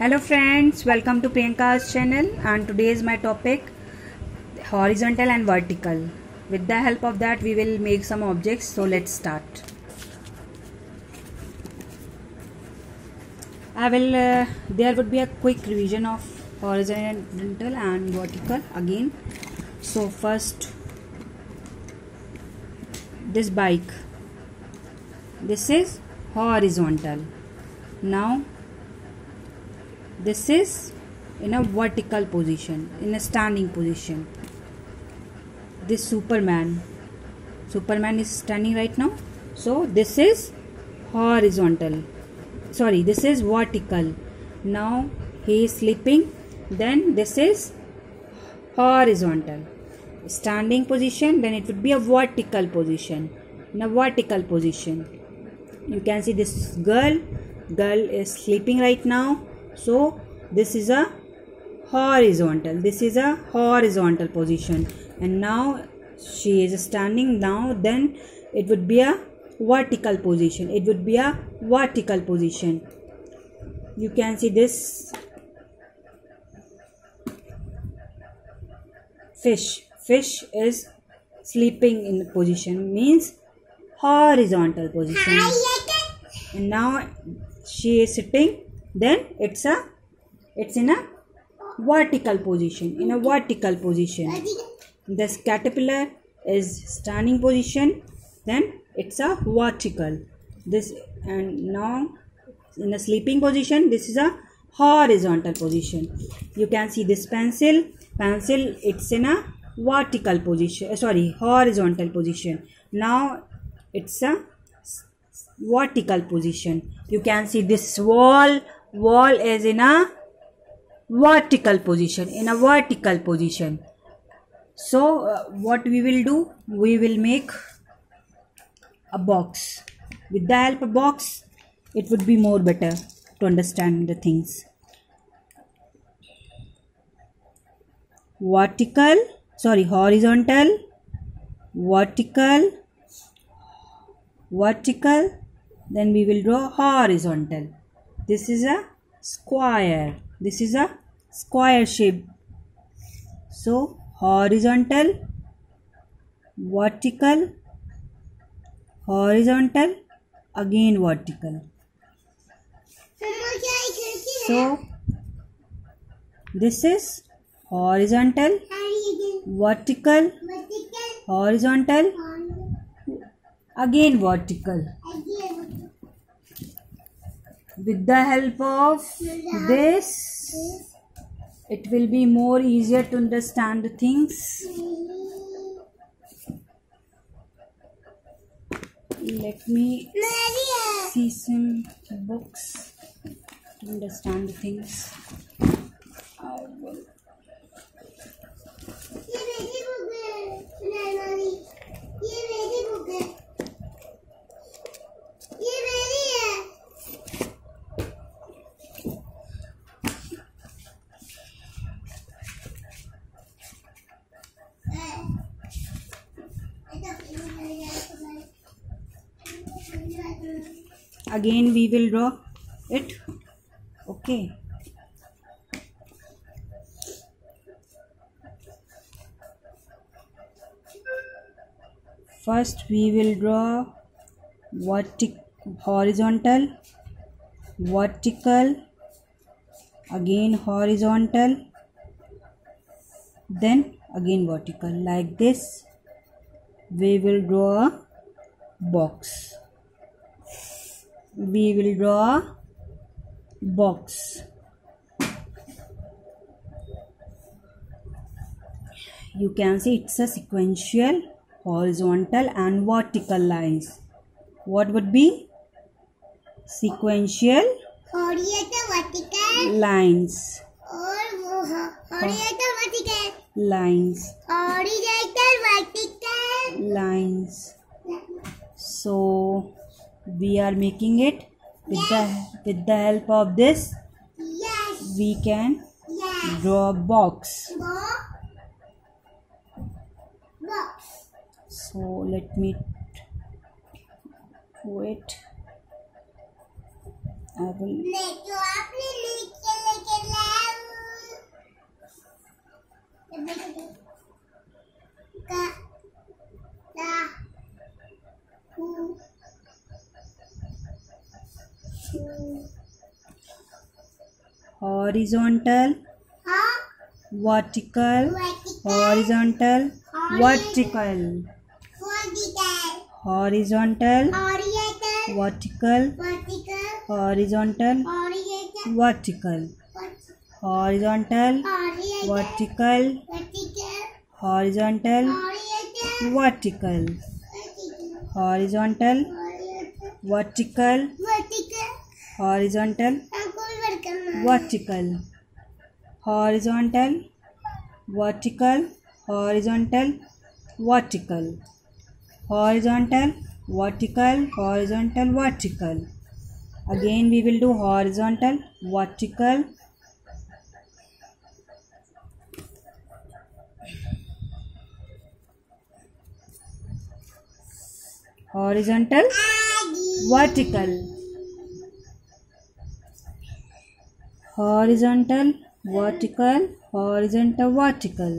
Hello friends, welcome to Priyanka's channel and today is my topic horizontal and vertical. With the help of that we will make some objects so let's start. I will uh, there would be a quick revision of horizontal and vertical again. So first this bike this is horizontal now this is in a vertical position in a standing position. This superman superman is standing right now. So this is horizontal. Sorry this is vertical. Now he is sleeping then this is horizontal. Standing position then it would be a vertical position. In a vertical position. You can see this girl. Girl is sleeping right now so this is a horizontal. This is a horizontal position. And now she is standing now then it would be a vertical position. It would be a vertical position. You can see this fish. Fish is sleeping in position. Means horizontal position. And now she is sitting then it's a it's in a vertical position in a vertical position. This caterpillar is standing position then it's a vertical. This and now in a sleeping position this is a horizontal position. You can see this pencil. Pencil it's in a vertical position eh, sorry horizontal position. Now it's a vertical position. You can see this wall wall is in a vertical position in a vertical position. So uh, what we will do we will make a box. With the help of box it would be more better to understand the things. Vertical sorry horizontal vertical vertical then we will draw horizontal this is a square. This is a square shape. So horizontal vertical horizontal again vertical. So this is horizontal vertical horizontal again vertical with the help of this it will be more easier to understand things. Let me see some books to understand the things again we will draw it. Okay. First we will draw vertical horizontal vertical again horizontal then again vertical. Like this we will draw a box we will draw box. You can see it's a sequential horizontal and vertical lines what would be? Sequential horizontal vertical. lines. Or horizontal vertical. Lines. Horizontal vertical. Lines. So we are making it with yes. the with the help of this yes. we can yes. draw a box. box so let me do it. I will horizontal vertical horizontal vertical horizontal vertical horizontal vertical horizontal vertical horizontal vertical horizontal vertical horizontal vertical. Horizontal vertical horizontal vertical. Horizontal vertical horizontal vertical. Again we will do horizontal vertical horizontal vertical horizontal vertical horizontal vertical.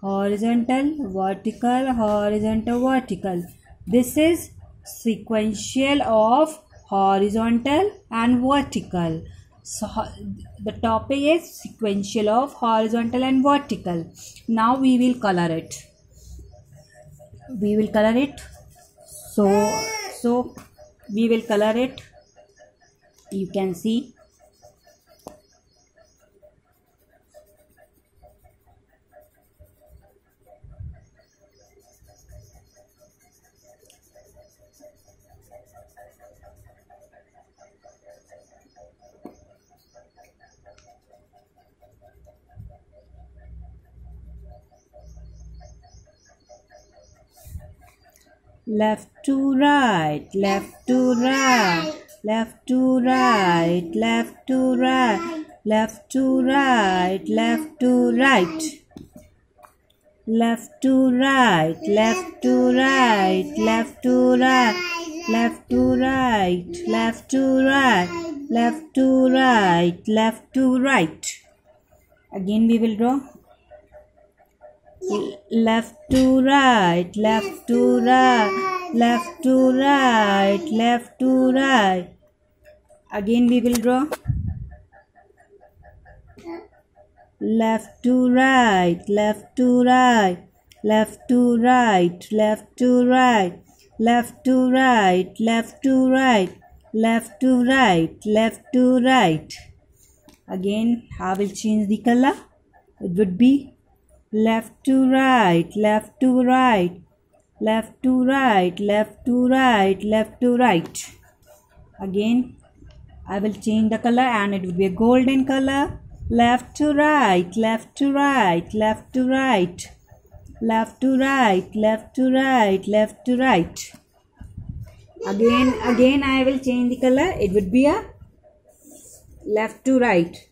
Horizontal vertical horizontal vertical. This is sequential of horizontal and vertical. So the topic is sequential of horizontal and vertical. Now we will color it. We will color it. So so we will color it. You can see left to right, left to right, left to right, left to right, left to right, left to right. Left to right, left to right, left to right, left to right, left to right, left to right, left to right. Again we will draw Left to right, left to right, left to right, left to right. Again we will draw. Left to right, left to right, left to right, left to right, left to right, left to right, left to right, left to right. Again, I will change the color. It would be left to right left to right left to right left to right left to right. Again I will change the color and it will be a golden color. Left to right left to right left to right. Left to right left to right left to right. Again again I will change the color. It would be a left to right.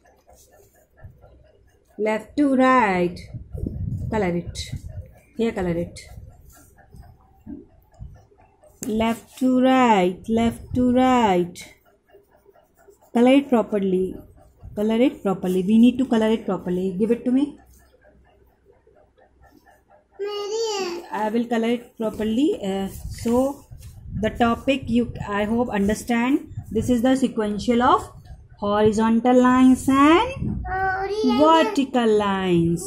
Left to right color it. Here color it. Left to right left to right. Color it properly. Color it properly. We need to color it properly. Give it to me. I will color it properly. Uh, so the topic you I hope understand. This is the sequential of horizontal lines and vertical lines.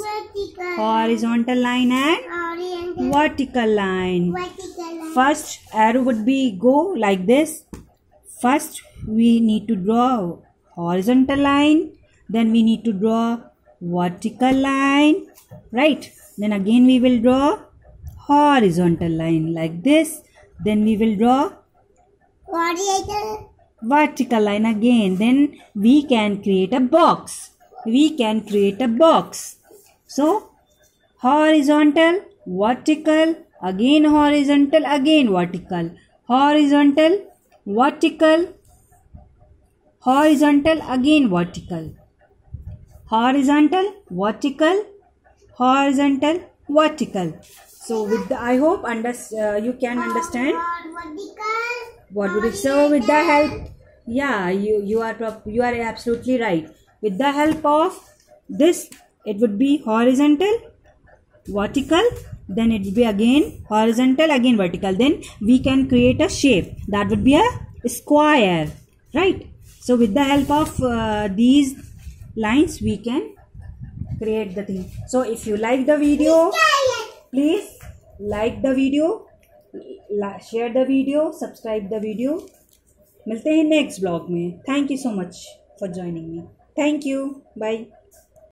Horizontal line and vertical line. First arrow would be go like this. First we need to draw horizontal line. Then we need to draw vertical line. Right. Then again we will draw horizontal line like this. Then we will draw vertical line again. Then we can create a box. We can create a box. So horizontal vertical again horizontal again vertical. Horizontal vertical horizontal again vertical. Horizontal vertical horizontal vertical. So with the i hope under, uh, you can understand what would it so with the help yeah you you are you are absolutely right. With the help of this it would be horizontal vertical then it would be again horizontal again vertical. Then we can create a shape. That would be a square right? So with the help of uh, these lines we can create the thing. So if you like the video please like the video share the video subscribe the video मिलते हैं next blog में. Thank you so much for joining me thank you bye